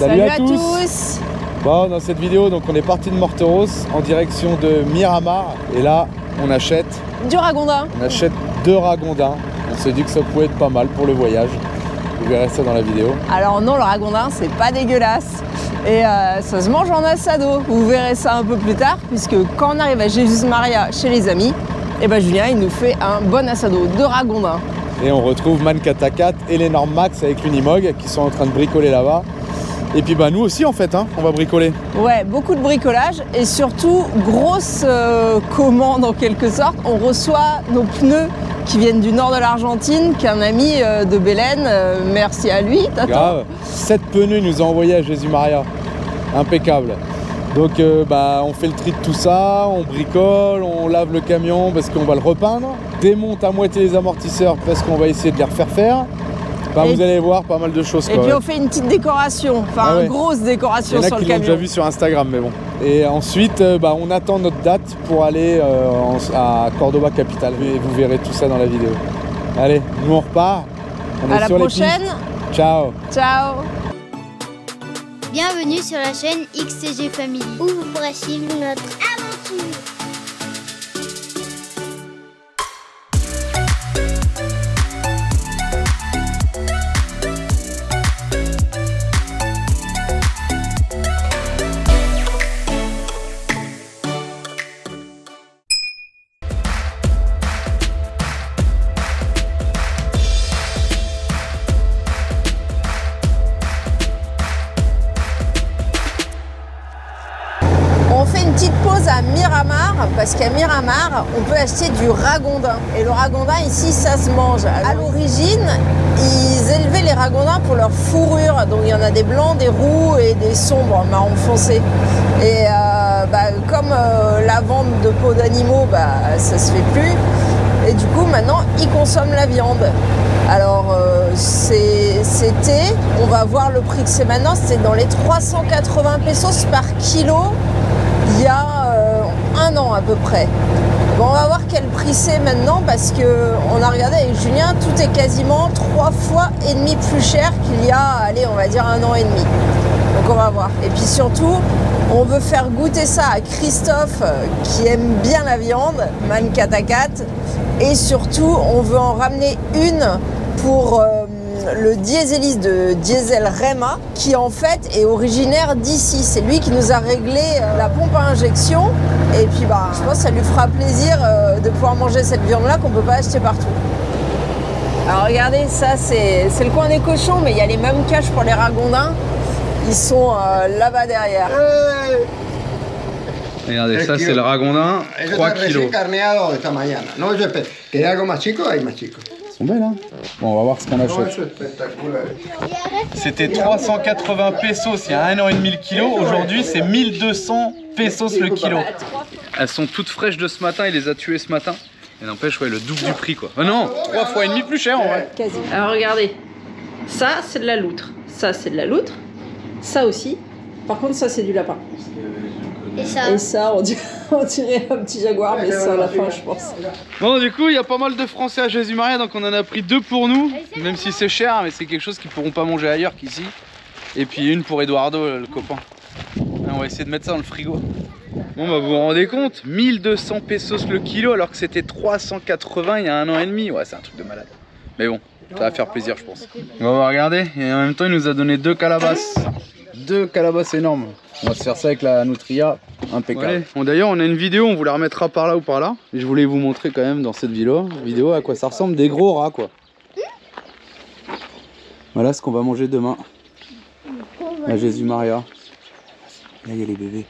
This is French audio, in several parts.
Salut, à, tous. Bon, dans cette vidéo, donc on est parti de Morteros en direction de Miramar. Et là, on achète... Du ragondin. On achète deux ragondins. On s'est dit que ça pouvait être pas mal pour le voyage. Vous verrez ça dans la vidéo. Alors non, le ragondin, c'est pas dégueulasse. Et euh, ça se mange en assado. Vous verrez ça un peu plus tard, puisque quand on arrive à Jésus Maria chez les amis, et ben Julien, il nous fait un bon assado de ragondin. Et on retrouve Mankatakat et les Max avec l'Unimog qui sont en train de bricoler là-bas. Et puis bah nous aussi en fait, hein, on va bricoler. Ouais, beaucoup de bricolage et surtout grosse euh, commande en quelque sorte. On reçoit nos pneus qui viennent du nord de l'Argentine, qu'un ami euh, de Bélène, euh, merci à lui. Grave, 7 pneus nous a envoyés à Jésus Maria. Impeccable. Donc bah, on fait le tri de tout ça, on bricole, on lave le camion parce qu'on va le repeindre, démonte à moitié les amortisseurs parce qu'on va essayer de les refaire faire. Bah, vous allez voir pas mal de choses. Et puis on fait une petite décoration, enfin ah une grosse décoration sur le camion. Il y en a qui l'ont déjà vu sur Instagram, mais bon. Et ensuite, euh, bah, on attend notre date pour aller euh, à Cordoba Capital. Et vous verrez tout ça dans la vidéo. Allez, nous on repart. On à la prochaine. Ciao. Ciao. Bienvenue sur la chaîne XCG Family où vous pourrez suivre notre parce qu'à Miramar, on peut acheter du ragondin. Et le ragondin, ici, ça se mange. À l'origine, ils élevaient les ragondins pour leur fourrure. Donc il y en a des blancs, des roux et des sombres, marron foncé. Et euh, bah, comme euh, la vente de peau d'animaux, bah, ça se fait plus. Et du coup, maintenant, ils consomment la viande. Alors, euh, c'était, on va voir le prix que c'est maintenant, c'était dans les 380 pesos par kilo il y a un an à peu près. On va voir quel prix c'est maintenant parce que on a regardé avec Julien, tout est quasiment trois fois et demi plus cher qu'il y a, allez, on va dire un an et demi. Donc on va voir. Et puis surtout, on veut faire goûter ça à Christophe qui aime bien la viande, Man Katakat. Et surtout, on veut en ramener une pour euh, le dieseliste de Diesel Rema, qui en fait est originaire d'ici. C'est lui qui nous a réglé euh, la pompe à injection. Et puis bah, je pense que ça lui fera plaisir euh, de pouvoir manger cette viande-là qu'on ne peut pas acheter partout. Alors regardez, ça c'est le coin des cochons, mais il y a les mêmes caches pour les ragondins. Ils sont euh, là-bas derrière. Regardez, ça c'est le ragondin, 3 kilos. Sont belles, hein Bon, on va voir ce qu'on achète. C'était 380 pesos il y a un an et demi le kilo. Aujourd'hui, c'est 1200 pesos le kilo. Elles sont toutes fraîches de ce matin. Il les a tuées ce matin. Et n'empêche, ouais, le double du prix, quoi. Ah non, trois fois et demi plus cher, en vrai. Alors, regardez. Ça, c'est de la loutre. Ça, c'est de la loutre. Ça aussi. Par contre, ça, c'est du lapin. Et ça, Et ça on, dirait, un petit jaguar, mais c'est à la fin, je pense. Bon, du coup, il y a pas mal de Français à Jésus-Maria, donc on en a pris deux pour nous, même si c'est cher, mais c'est quelque chose qu'ils pourront pas manger ailleurs qu'ici. Et puis une pour Eduardo, le copain. on va essayer de mettre ça dans le frigo. Bon, bah vous vous rendez compte 1200 pesos le kilo, alors que c'était 380 il y a un an et demi. Ouais, c'est un truc de malade. Mais bon, ça va faire plaisir, je pense. On va regarder, et en même temps, il nous a donné deux calabasses. Deux calabasses énormes. On va se faire ça avec la Nutria, impeccable. D'ailleurs on a une vidéo, on vous la remettra par là ou par là. Je voulais vous montrer quand même dans cette vidéo, vidéo à quoi ça ressemble, des gros rats quoi. Voilà ce qu'on va manger demain. À Jésus Maria. Là il y a les bébés.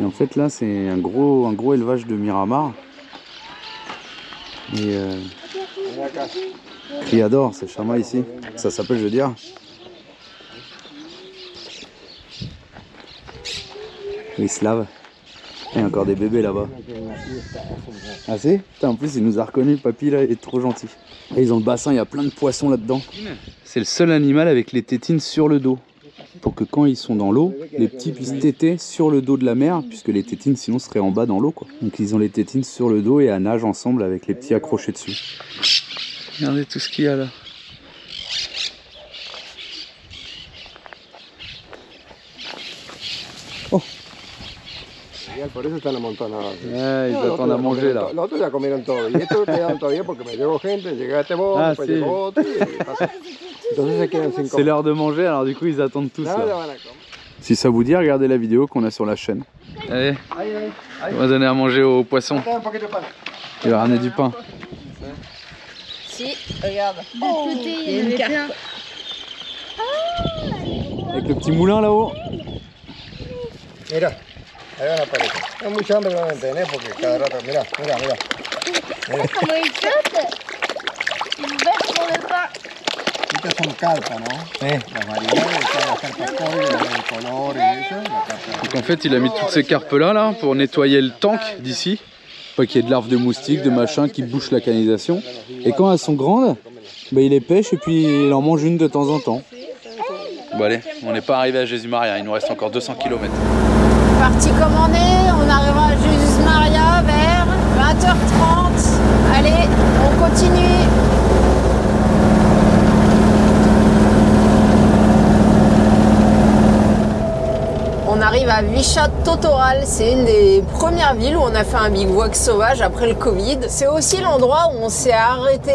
Et en fait là c'est un gros, un gros élevage de Miramar. Et euh, adore ce chamois ici. Ça s'appelle, je veux dire. Il se lave. Il y a encore des bébés là-bas. Ah si? En plus il nous a reconnu, papy là, il est trop gentil. Et ils ont le bassin, il y a plein de poissons là-dedans. C'est le seul animal avec les tétines sur le dos. Pour que quand ils sont dans l'eau, les petits puissent téter sur le dos de la mère, puisque les tétines sinon seraient en bas dans l'eau. quoi. Donc ils ont les tétines sur le dos et à nage ensemble avec les petits accrochés dessus. Regardez tout ce qu'il y a là. Por eso están amontonados. así. Ouais, ils attendent à manger là. to- Los otros ya comieron todo. Y estos quedaron todavía porque me llegó gente, llega este bote, Ah, después sí. llegó otro C'est l'heure de manger, alors du coup ils attendent tous Nada là. a. Si ça vous dit, regardez la vidéo qu'on a sur la chaîne. Allez, on va donner à manger aux poissons. Il va ramener du pain. Si, regarde. Il y en une carte. plein. Avec le petit moulin là-haut. Mira, ahí van a aparecer. Es mucha hambre van a tener porque cada rato, mira, mira, mira. Comment ils sautent Ils veulent pour le pain. Estas son carpas, ¿no? Las variedades, están las carpas cobre, de colores y eso, la carpa. Donc en fait, il a mis toutes ces carpes là, là pour nettoyer le tank d'ici. Pas qu'il y ait de larves de moustiques, de machin qui bouchent la canalisation. Et quand elles sont grandes, bah, il les pêche et puis il en mange une de temps en temps. Bon allez, on n'est pas arrivé à Jésus-Maria, il nous reste encore 200 km. Parti comme on est, on arrivera à Jésus Maria vers 20h30. Allez, on continue. On arrive à Totoral, c'est une des premières villes où on a fait un bivouac sauvage après le Covid. C'est aussi l'endroit où on s'est arrêté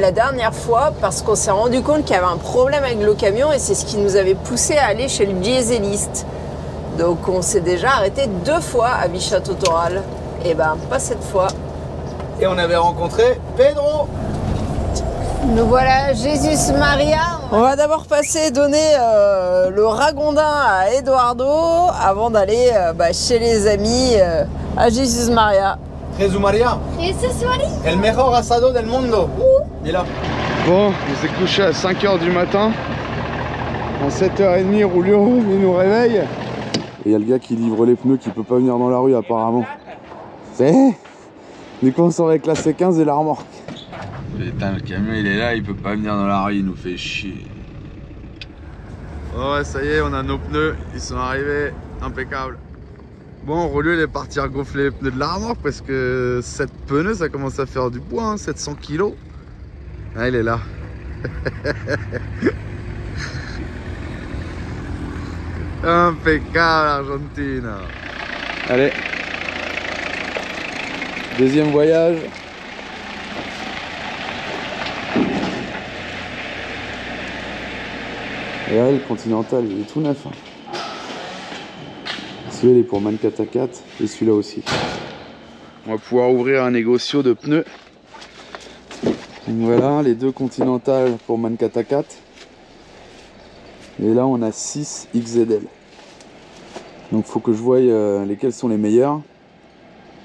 la dernière fois parce qu'on s'est rendu compte qu'il y avait un problème avec le camion et c'est ce qui nous avait poussé à aller chez le dieseliste. Donc on s'est déjà arrêté deux fois à Vichat Totoral. Et ben pas cette fois. Et on avait rencontré Pedro Nous voilà à Jésus Maria. On va d'abord passer donner euh, le ragondin à Eduardo avant d'aller euh, bah, chez les amis euh, à Jésus Maria. Jésus Maria, ce soir, el mejor asado del mundo. Il est là. Bon, on s'est couché à 5h du matin. En 7h30, Roulio, il nous réveille. Et il y a le gars qui livre les pneus qui peut pas venir dans la rue apparemment. C'est Du coup, on sort avec la C15 et la remorque. Putain, le camion il est là, il peut pas venir dans la rue, il nous fait chier. Oh ouais, ça y est, on a nos pneus, ils sont arrivés, impeccable. Bon, Rolio il est parti regonfler les pneus de la remorque parce que 7 pneus ça commence à faire du poids, hein, 700 kilos. Ah, il est là. Impeccable Argentine. Allez. Deuxième voyage. Et là, le Continental, il est tout neuf. hein. Celui-là, il est pour Mancata 4 et celui-là aussi. On va pouvoir ouvrir un négocio de pneus. Donc voilà, les deux Continental pour Mancata 4. Et là, on a 6 XZL. Donc faut que je voie euh, lesquels sont les meilleurs.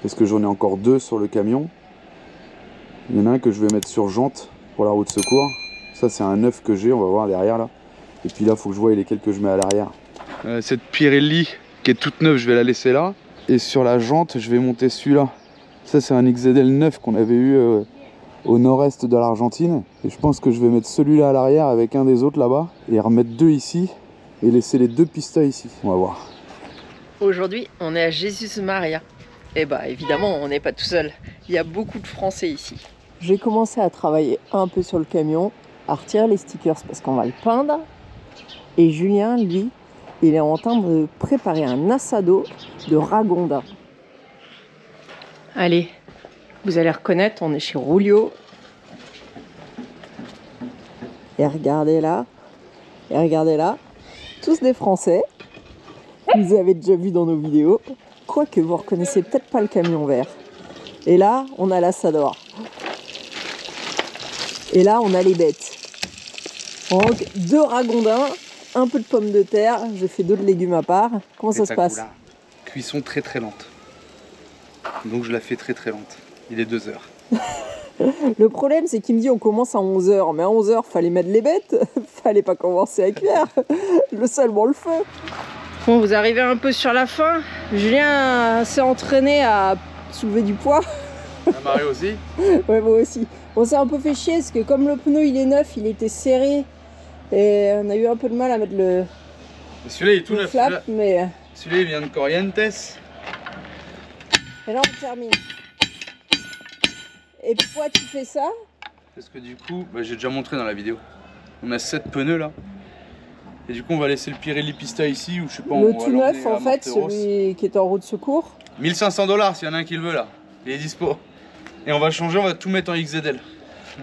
Parce que j'en ai encore deux sur le camion. Il y en a un que je vais mettre sur jante pour la route secours. Ça c'est un neuf que j'ai, on va voir derrière là. Et puis là faut que je voie lesquels que je mets à l'arrière. cette Pirelli qui est toute neuve, je vais la laisser là. Et sur la jante, je vais monter celui-là. Ça c'est un XZL 9 qu'on avait eu euh, au nord-est de l'Argentine. Et je pense que je vais mettre celui-là à l'arrière avec un des autres là-bas. Et remettre deux ici. Et laisser les deux pistas ici. On va voir. Aujourd'hui, on est à Jésus Maria. Et bah évidemment, on n'est pas tout seul. Il y a beaucoup de Français ici. J'ai commencé à travailler un peu sur le camion, à retirer les stickers parce qu'on va le peindre. Et Julien, lui, il est en train de préparer un assado de ragondin. Allez, vous allez reconnaître, on est chez Roulio. Et regardez là, et regardez là, tous des Français. Vous avez déjà vu dans nos vidéos. Quoique vous reconnaissez peut-être pas le camion vert. Et là, on a l'assador. Et là, on a les bêtes. Donc, deux ragondins, un peu de pommes de terre. J'ai fait d'autres légumes à part. Comment ça se passe? Cuisson très très lente. Donc je la fais très très lente. Il est 2 heures. Le problème, c'est qu'il me dit on commence à 11h. Mais à 11h, fallait mettre les bêtes. fallait pas commencer à cuire. Le seulement le feu. Bon, vous arrivez un peu sur la fin. Julien s'est entraîné à soulever du poids. Marie aussi? Ouais, moi aussi. On s'est un peu fait chier parce que comme le pneu il est neuf, il était serré et on a eu un peu de mal à mettre le, Celui-là il est tout neuf. flap, mais... celui-là, il vient de Corrientes. Et là, on termine. Et pourquoi tu fais ça? Parce que du coup, bah, j'ai déjà montré dans la vidéo. On a 7 pneus là. Et du coup, on va laisser le Pirelli Pista ici ou je sais pas. Le on va tout neuf, en fait, celui qui est en roue de secours. 1500 dollars s'il y en a un qui le veut là. Il est dispo. Et on va changer, on va tout mettre en XZL.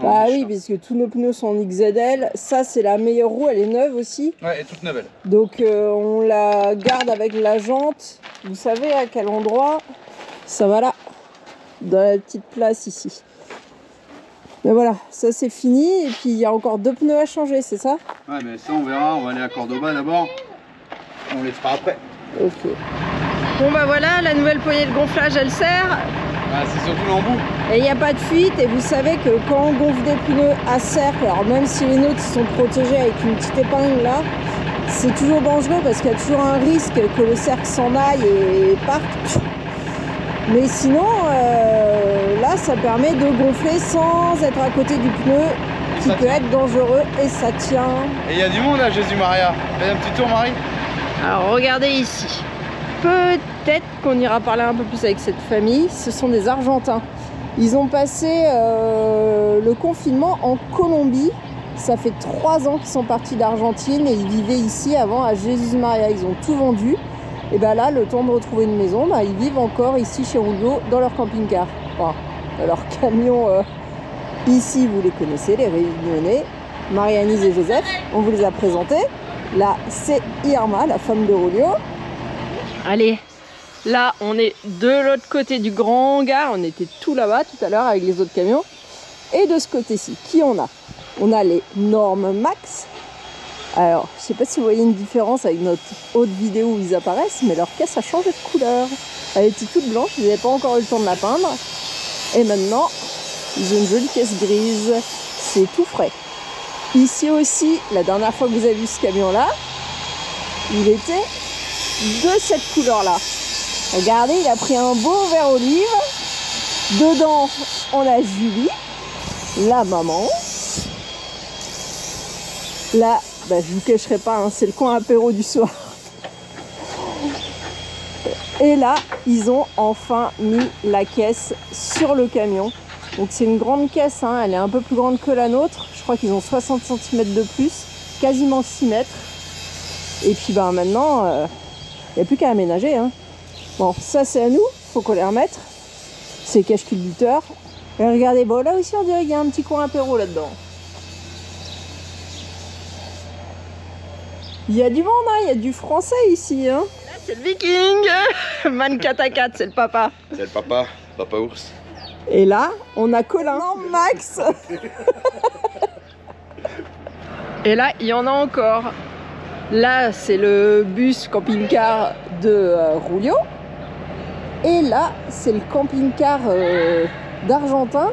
Bah oui, je- puisque tous nos pneus sont en XZL. Ça, c'est la meilleure roue, elle est neuve aussi. Ouais, et toute nouvelle. Donc euh, on la garde avec la jante. Vous savez à quel endroit? Ça va là, dans la petite place ici. Mais voilà, ça c'est fini. Et puis il y a encore deux pneus à changer, c'est ça? Ouais, mais ça on verra. On va aller à Cordoba d'abord. On les fera après. Ok. Bon bah voilà, la nouvelle poignée de gonflage elle sert. Ah, c'est surtout l'embout. Et il n'y a pas de fuite. Et vous savez que quand on gonfle des pneus à cercle, alors même si les nôtres sont protégés avec une petite épingle là, c'est toujours dangereux parce qu'il y a toujours un risque que le cercle s'en aille et parte. Mais sinon, euh, là, ça permet de gonfler sans être à côté du pneu, qui peut tient. être dangereux et ça tient. Et il y a du monde à Jésus Maria. Fais un petit tour, Marie. Alors regardez ici. Peut-être qu'on ira parler un peu plus avec cette famille. Ce sont des Argentins. Ils ont passé euh, le confinement en Colombie. Ça fait trois ans qu'ils sont partis d'Argentine et ils vivaient ici avant à Jésus Maria. Ils ont tout vendu. Et bien là, le temps de retrouver une maison, bah, ils vivent encore ici chez Rullo dans leur camping-car. Leur camion. euh, ici, vous les connaissez, les Réunionnais. Marie-Anise et Joseph, on vous les a présentés. Là, c'est Irma, la femme de Rulio. Allez, là, on est de l'autre côté du grand hangar. On était tout là-bas tout à l'heure avec les autres camions. Et de ce côté-ci, qui on a? On a les normes max. Alors, je sais pas si vous voyez une différence avec notre autre vidéo où ils apparaissent, mais leur caisse a changé de couleur. Elle était toute blanche, ils n'avaient pas encore eu le temps de la peindre. Et maintenant, ils ont une jolie caisse grise. C'est tout frais. Ici aussi, la dernière fois que vous avez vu ce camion-là, il était de cette couleur-là. Regardez, il a pris un beau vert olive. Dedans, on a Julie, la maman. Là, bah, je vous cacherai pas, hein, c'est le coin apéro du soir. Et là, ils ont enfin mis la caisse sur le camion. Donc c'est une grande caisse, hein, elle est un peu plus grande que la nôtre. Je crois qu'ils ont 60 cm de plus, quasiment 6 mètres. Et puis bah maintenant, il n'y a plus qu'à aménager. Hein. Bon, ça c'est à nous, faut qu'on les remette. C'est cache culbuteur. Et regardez, bon là aussi on dirait qu'il y a un petit coin apéro là-dedans. Il y a du monde, hein, il y a du français ici. Hein. Là c'est le viking Man 4 à 4, c'est le papa. C'est le papa, papa ours. Et là, on a Colin. Non, Max Et là, il y en a encore. Là, c'est le bus camping-car de euh. Et là, c'est le camping-car euh, d'Argentin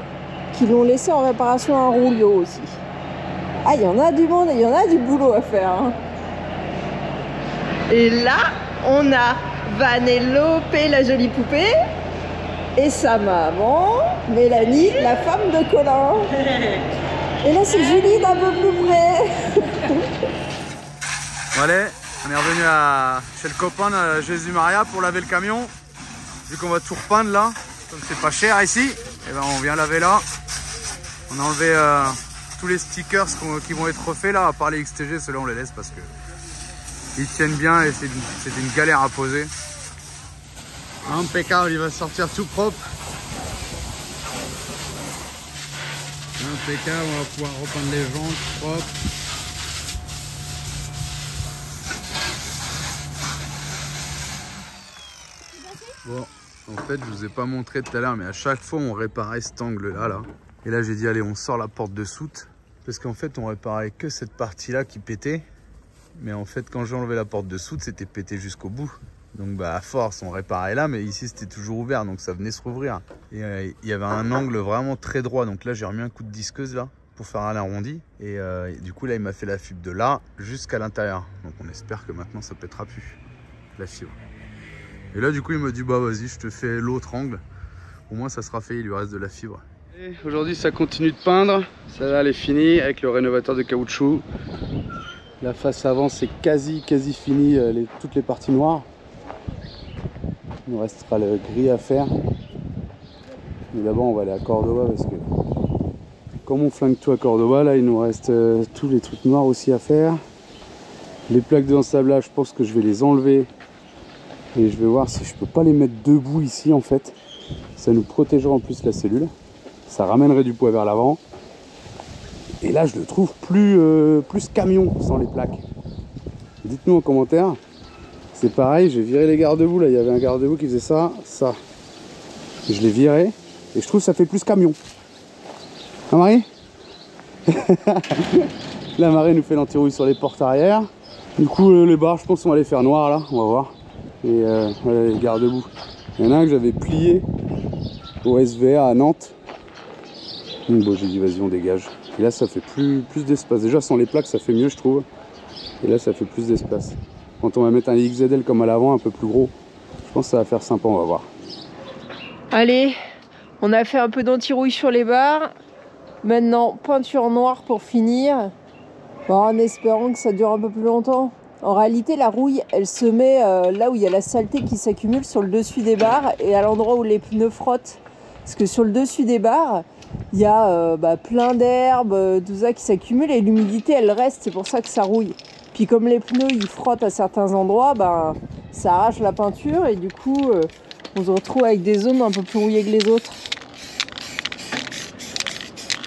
qui l'ont laissé en réparation à Rulio aussi. Ah, il y en a du monde il y en a du boulot à faire. hein. Et là, on a Vanellope, la jolie poupée, et sa maman, Mélanie, la femme de Colin. Et là, c'est Julie d'un peu plus près. Bon allez, on est revenu à... chez le copain de Jésus Maria pour laver le camion. Vu qu'on va tout repeindre là, comme c'est pas cher ici, et ben on vient laver là. On a enlevé euh, tous les stickers qui vont être refaits là, à part les XTG, ceux-là on les laisse parce que ils tiennent bien et c'est une galère à poser. Impeccable, il va sortir tout propre. Impeccable, on va pouvoir repeindre les jantes propres. Bon, en fait, je vous ai pas montré tout à l'heure, mais à chaque fois, on réparait cet angle-là, là. Et là, j'ai dit, allez, on sort la porte de soute. Parce qu'en fait, on réparait que cette partie-là qui pétait. Mais en fait, quand j'ai enlevé la porte de soute, c'était pété jusqu'au bout. Donc, bah, à force, on réparait là, mais ici, c'était toujours ouvert, donc ça venait se rouvrir. Et euh, il y avait un angle vraiment très droit. Donc là, j'ai remis un coup de disqueuse, là, pour faire un arrondi. Et, euh, du coup, là, il m'a fait la fibre de là jusqu'à l'intérieur. Donc, on espère que maintenant, ça pètera plus, la fibre. Et là, du coup, il m'a dit, bah vas-y, je te fais l'autre angle. Au moins, ça sera fait, il lui reste de la fibre. Aujourd'hui, ça continue de peindre. Ça là, elle est finie avec le rénovateur de caoutchouc. La face avant c'est quasi quasi fini euh, toutes les parties noires. Il nous restera le gris à faire. Mais d'abord on va aller à Cordoba parce que comme on flingue tout à Cordoba, là il nous reste euh, tous les trucs noirs aussi à faire. Les plaques de ensablage, je pense que je vais les enlever. Et je vais voir si je peux pas les mettre debout ici en fait. Ça nous protégera en plus la cellule. Ça ramènerait du poids vers l'avant. Et là, je le trouve plus, euh, plus camion sans les plaques. Dites-nous en commentaire. C'est pareil, j'ai viré les garde-boue. Là, il y avait un garde-boue qui faisait ça, ça. Je l'ai viré. Et je trouve que ça fait plus camion. Hein, Marie La marée nous fait l'antirouille sur les portes arrière. Du coup, euh, les barres, je pense qu'on va les faire noires là. On va voir. Et euh, voilà les garde-boue. Il y en a un que j'avais plié au SVA à Nantes. Donc bon, j'ai dit, vas-y, on dégage. Et là, ça fait plus, plus d'espace. Déjà, sans les plaques, ça fait mieux, je trouve. Et là, ça fait plus d'espace. Quand on va mettre un XZL comme à l'avant, un peu plus gros, je pense que ça va faire sympa, on va voir. Allez, on a fait un peu d'antirouille sur les barres. Maintenant, peinture noire pour finir. Bon, en espérant que ça dure un peu plus longtemps. En réalité, la rouille, elle se met euh, là où il y a la saleté qui s'accumule sur le dessus des barres et à l'endroit où les pneus frottent. Parce que sur le dessus des barres, il y a euh, bah, plein d'herbes, euh, tout ça qui s'accumule et l'humidité, elle reste. C'est pour ça que ça rouille. Puis comme les pneus, ils frottent à certains endroits, ben, ça arrache la peinture et du coup, on se retrouve avec des zones un peu plus rouillées que les autres.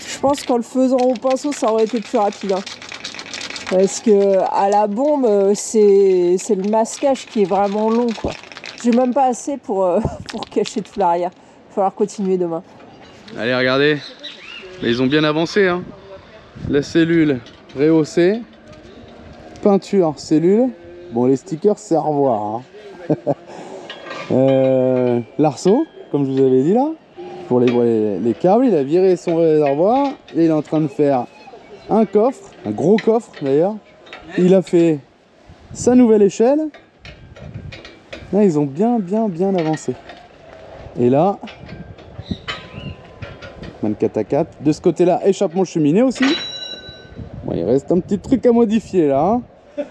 Je pense qu'en le faisant au pinceau, ça aurait été plus rapide. hein. Parce que à la bombe, c'est le masquage qui est vraiment long. quoi. J'ai même pas assez pour, euh, pour cacher tout l'arrière. Il va falloir continuer demain. Allez, regardez. Ils ont bien avancé. Hein. La cellule rehaussée. Peinture cellule. Bon, les stickers, c'est à revoir. hein. Euh, L'arceau, comme je vous avais dit là, pour les, les, les câbles, il a viré son réservoir. Et il est en train de faire un coffre, un gros coffre d'ailleurs. Il a fait sa nouvelle échelle. Là, ils ont bien, bien, bien avancé. Et là, 24 à 4. De ce côté-là, échappement cheminée aussi. Bon, il reste un petit truc à modifier là. hein.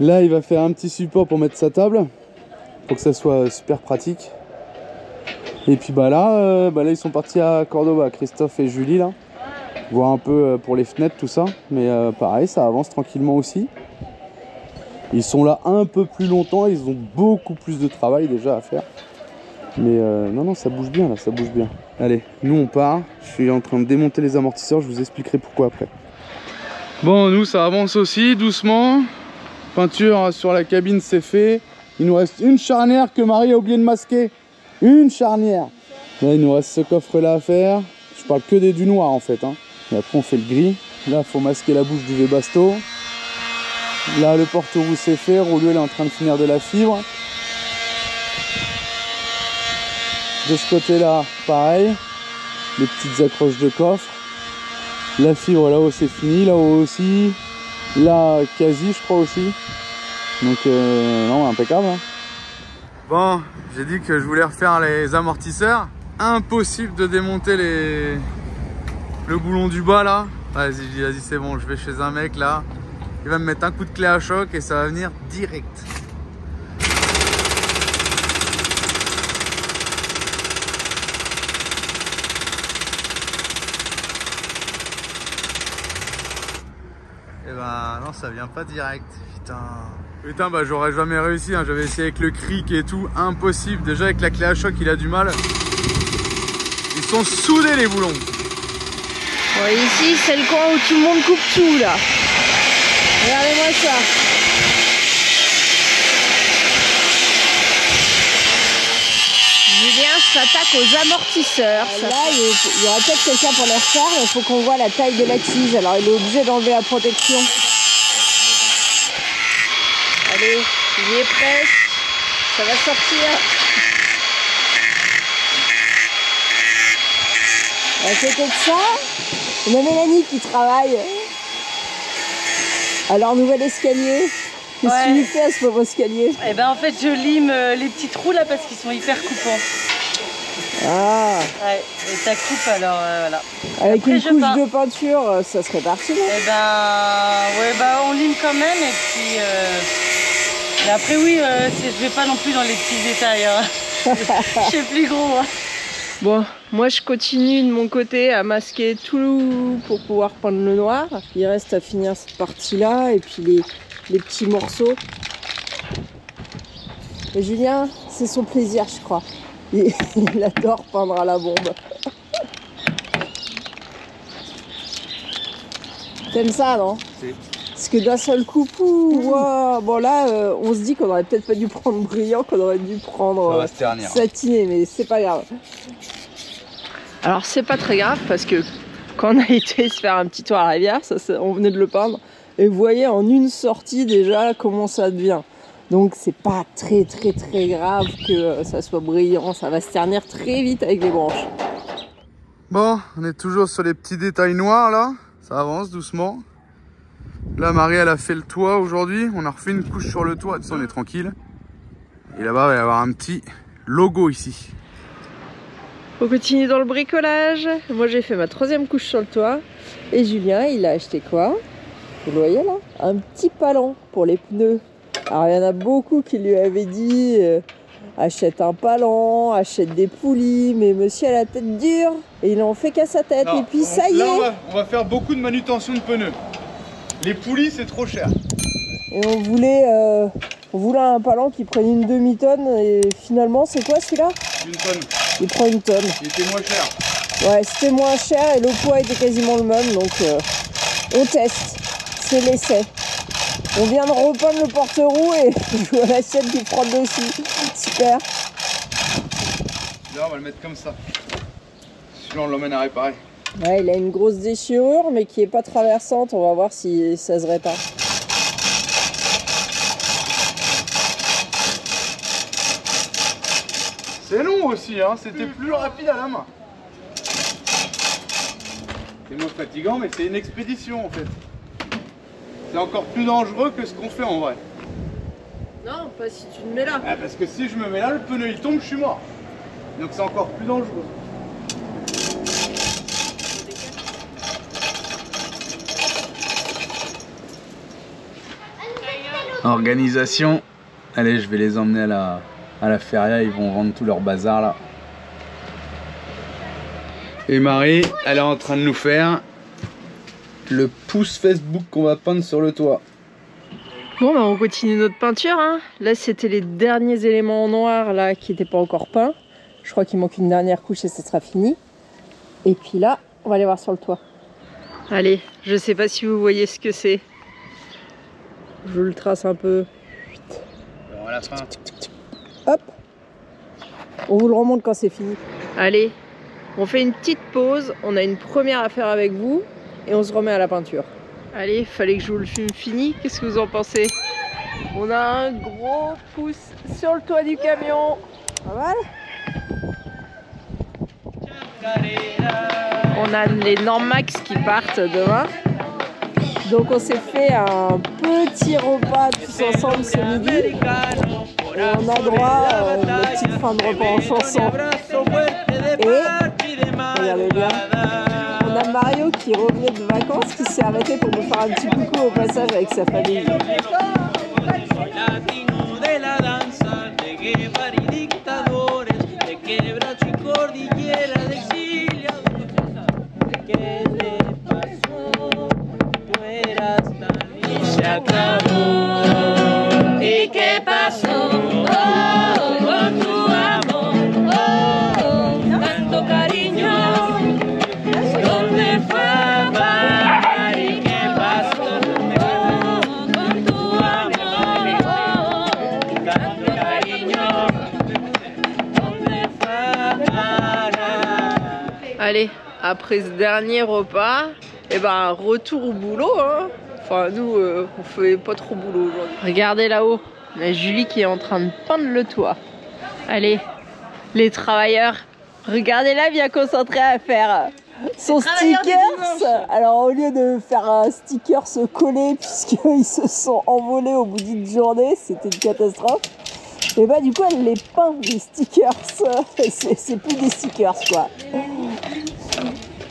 Là, il va faire un petit support pour mettre sa table. Pour que ça soit super pratique. Et puis bah là, euh, bah là ils sont partis à Cordoba, Christophe et Julie là. Voir un peu euh, pour les fenêtres, tout ça. Mais euh, pareil, ça avance tranquillement aussi. Ils sont là un peu plus longtemps, ils ont beaucoup plus de travail déjà à faire. Mais euh, non, non, ça bouge bien là, ça bouge bien. Allez, nous on part. Je suis en train de démonter les amortisseurs, je vous expliquerai pourquoi après. Bon, nous ça avance aussi doucement. Peinture sur la cabine c'est fait. Il nous reste une charnière que Marie a oublié de masquer. Une charnière. Là, il nous reste ce coffre là à faire. Je parle que des du noir en fait. hein. Après on fait le gris. Là, faut masquer la bouche du Webasto. Là, le porte-roue c'est fait. Rolio est en train de finir de la fibre. De ce côté-là, pareil. Les petites accroches de coffre. La fibre là-haut c'est fini, là-haut aussi. Là, quasi, je crois aussi. Donc, euh, non, impeccable. hein. Bon, j'ai dit que je voulais refaire les amortisseurs. Impossible de démonter les... le boulon du bas là. Vas-y, vas-y, c'est bon, je vais chez un mec là. Il va me mettre un coup de clé à choc et ça va venir direct. Et ben non, ça vient pas direct. Putain. Putain, bah j'aurais jamais réussi. hein. J'avais essayé avec le cric et tout. Impossible. Déjà avec la clé à choc, il a du mal. Ils sont soudés les boulons. Bon, ici, c'est le coin où tout le monde coupe tout, là. Regardez-moi ça. Julien s'attaque aux amortisseurs. Là, il y- aura peut-être quelqu'un pour les refaire, mais il faut qu'on voit la taille de la tige. Alors, il est obligé d'enlever la protection. Allez, il est presque. Ça va sortir. À côté de ça, on a Mélanie qui travaille leur nouvel escalier. Qu'est-ce que tu Ouais. fais à ce pauvre escalier? Et ben en fait je lime euh, les petits trous là parce qu'ils sont hyper coupants. Ah, Ouais, et ça coupe alors euh, voilà. avec Après, une couche peins. de peinture, euh, ça serait parti, non? Et ben ouais bah on lime quand même et puis euh, mais après oui euh, je vais pas non plus dans les petits détails. Hein. Je suis plus gros. hein. Bon, moi je continue de mon côté à masquer tout pour pouvoir peindre le noir. Il reste à finir cette partie-là et puis les, petits morceaux. Et Julien, c'est son plaisir, je crois. Il, il adore peindre à la bombe. T'aimes ça, non? Parce que d'un seul coup, ouah, bon là, euh, on se dit qu'on aurait peut-être pas dû prendre brillant, qu'on aurait dû prendre euh, satiné, mais c'est pas grave. Alors c'est pas très grave parce que quand on a été se faire un petit tour à la rivière, ça, ça- on venait de le peindre, et vous voyez en une sortie déjà comment ça devient. Donc c'est pas très très très grave que euh, ça soit brillant, ça va se ternir très vite avec les branches. Bon, on est toujours sur les petits détails noirs là. Ça avance doucement. Là, Marie, elle a fait le toit aujourd'hui. On a refait une couche sur le toit. De toute façon, on est tranquille. Et là-bas, il va y avoir un petit logo ici. On continue dans le bricolage. Moi j'ai fait ma troisième couche sur le toit. Et Julien il a acheté quoi? Vous le voyez là? Un petit palan pour les pneus. Alors il y en a beaucoup qui lui avaient dit euh, achète un palan, achète des poulies, mais monsieur a la tête dure et il en fait qu'à sa tête. et puis ça y Là, on est va, on va faire beaucoup de manutention de pneus. Les poulies, c'est trop cher. Et on voulait, euh, on voulait un palan qui prenne une demi-tonne et finalement c'est quoi celui-là Une tonne. Il prend une tonne. Il était moins cher. Ouais, c'était moins cher et le poids était quasiment le même, donc euh, on teste. C'est l'essai. On vient de repeindre le porte-roue et je vois l'assiette qui frotte dessus. Super. Là, on va le mettre comme ça. Celui-là, on l'emmène à réparer. Ouais, il a une grosse déchirure, mais qui est pas traversante. On va voir si ça se répare. C'est long aussi, hein. C'était plus rapide à la main. C'est moins fatigant, mais c'est une expédition en fait. C'est encore plus dangereux que ce qu'on fait en vrai. Non, pas si tu te mets là. Ah, parce que si je me mets là, le pneu il tombe, je suis mort. Donc c'est encore plus dangereux. Organisation. Allez, je vais les emmener à la, feria, ils vont vendre tout leur bazar là. Et Marie, elle est en train de nous faire le pouce Facebook qu'on va peindre sur le toit. Bon, bah, on continue notre peinture. hein. Là, c'était les derniers éléments en noir là qui n'étaient pas encore peints. Je crois qu'il manque une dernière couche et ça sera fini. Et puis là, on va aller voir sur le toit. Allez, je sais pas si vous voyez ce que c'est. Je vous le trace un peu. à la fin. Hop On vous le remonte quand c'est fini. Allez, on fait une petite pause. On a une première affaire avec vous et on se remet à la peinture. Allez, fallait que je vous le filme fini. Qu'est-ce que vous en pensez? On a un gros pouce sur le toit du camion. Pas mal On a les Normax qui partent demain. Donc on s'est fait un petit repas tous ensemble ce midi. On a droit à une petite fin de repas en chanson. Et, regardez bien, on a Mario qui revenait de vacances, qui s'est arrêté pour nous faire un petit coucou au passage avec sa famille. Oh, oh. Allez, après ce dernier repas, et ben retour au boulot. Hein. Enfin, nous, euh, on fait pas trop boulot aujourd'hui. Regardez là-haut, la Julie qui est en train de peindre le toit. Allez, les travailleurs, regardez-la bien concentrée à faire son stickers. Alors, au lieu de faire un sticker se coller puisqu'ils se sont envolés au bout d'une journée, c'était une catastrophe. Et bah du coup elle les peint les stickers. C'est c'est plus des stickers quoi.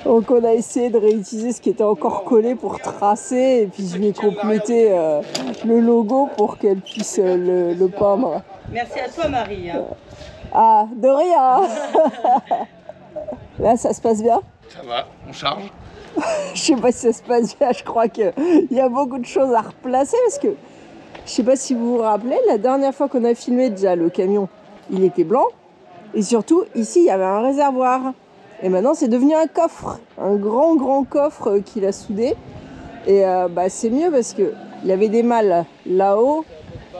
Donc on a essayé de réutiliser ce qui était encore collé pour tracer et puis je lui ai complété euh, le logo pour qu'elle puisse euh, le, le peindre. Merci à toi, Marie. hein. Ah, de rien Là ça se passe bien? Ça va, on charge. Je sais pas si ça se passe bien, je crois qu'il y a beaucoup de choses à replacer parce que je sais pas si vous vous rappelez, la dernière fois qu'on a filmé déjà le camion, il était blanc et surtout ici il y avait un réservoir et maintenant c'est devenu un coffre, un grand grand coffre euh, qu'il a soudé et euh, bah, c'est mieux parce que il avait des mâles là-haut,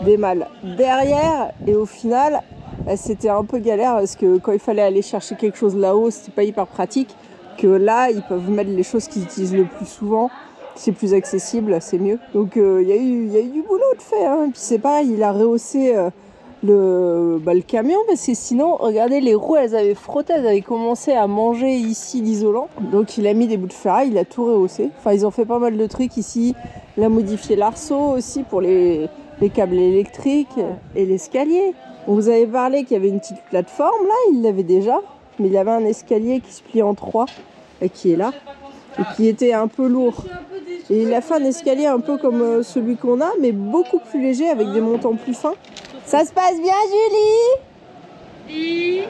des mâles derrière et au final bah, c'était un peu galère parce que quand il fallait aller chercher quelque chose là-haut c'était pas hyper pratique que là, ils peuvent mettre les choses qu'ils utilisent le plus souvent. C'est plus accessible, c'est mieux. Donc euh, il y, a eu- il y a eu du boulot de fait. Hein. Et puis c'est pareil, il a rehaussé le, bah, le camion parce que sinon, regardez, les roues, elles avaient frotté, elles avaient commencé à manger ici l'isolant. Donc il a mis des bouts de ferraille, il a tout rehaussé. Enfin, ils ont fait pas mal de trucs ici. Il a modifié l'arceau aussi pour les, les câbles électriques et l'escalier. On vous avait parlé qu'il y avait une petite plateforme là, il l'avait déjà. Mais il y avait un escalier qui se plie en trois et qui est là et qui était un peu lourd. Et il a fait un escalier un peu comme euh, celui qu'on a, mais beaucoup plus léger avec des montants plus fins. Ça se passe bien, Julie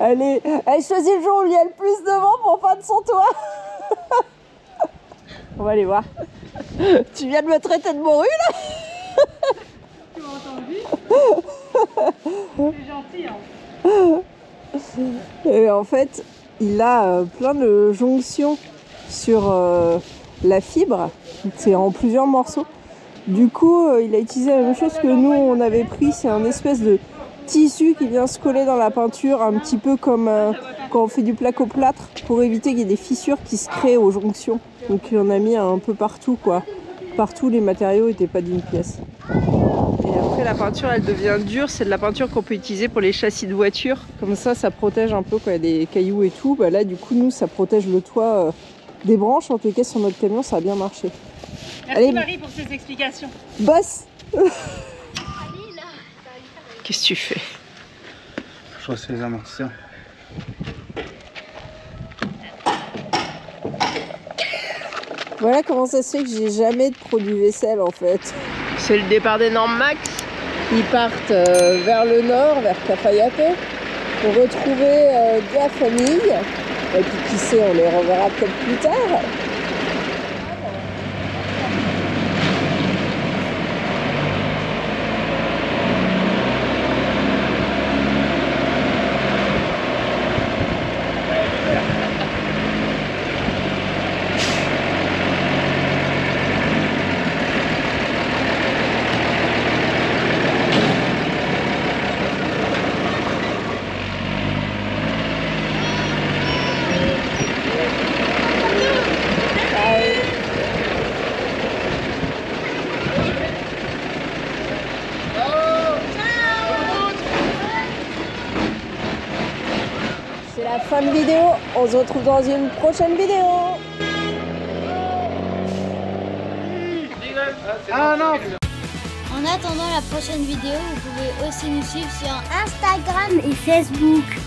Allez, elle choisit le jour où il y a le plus de vent pour peindre son toit. On va aller voir. Tu viens de me traiter de morue là C'est gentil. Hein. Et en fait, il a euh, plein de jonctions sur euh, la fibre. C'est en plusieurs morceaux. Du coup, euh, il a utilisé la même chose que nous, on avait pris. C'est un espèce de tissu qui vient se coller dans la peinture, un petit peu comme euh, quand on fait du plaque au plâtre, pour éviter qu'il y ait des fissures qui se créent aux jonctions. Donc il en a mis un peu partout, quoi. Partout, les matériaux n'étaient pas d'une pièce. Et après, la peinture, elle devient dure. C'est de la peinture qu'on peut utiliser pour les châssis de voiture. Comme ça, ça protège un peu quand il y a des cailloux et tout. Bah là, du coup, nous, ça protège le toit euh, des branches. En tout cas, sur notre camion, ça a bien marché. Merci Allez. Marie pour ces explications. Boss Qu'est-ce que tu fais? Je crois que c'est les amortisseurs. Voilà comment ça se fait que j'ai jamais de produit vaisselle en fait. C'est le départ des normes max. Ils partent euh, vers le nord, vers Cafayate, pour retrouver euh, de la famille. Et puis qui sait, on les reverra peut-être plus tard. C'est la fin de vidéo. On se retrouve dans une prochaine vidéo. Ah non En attendant la prochaine vidéo, vous pouvez aussi nous suivre sur Instagram et Facebook.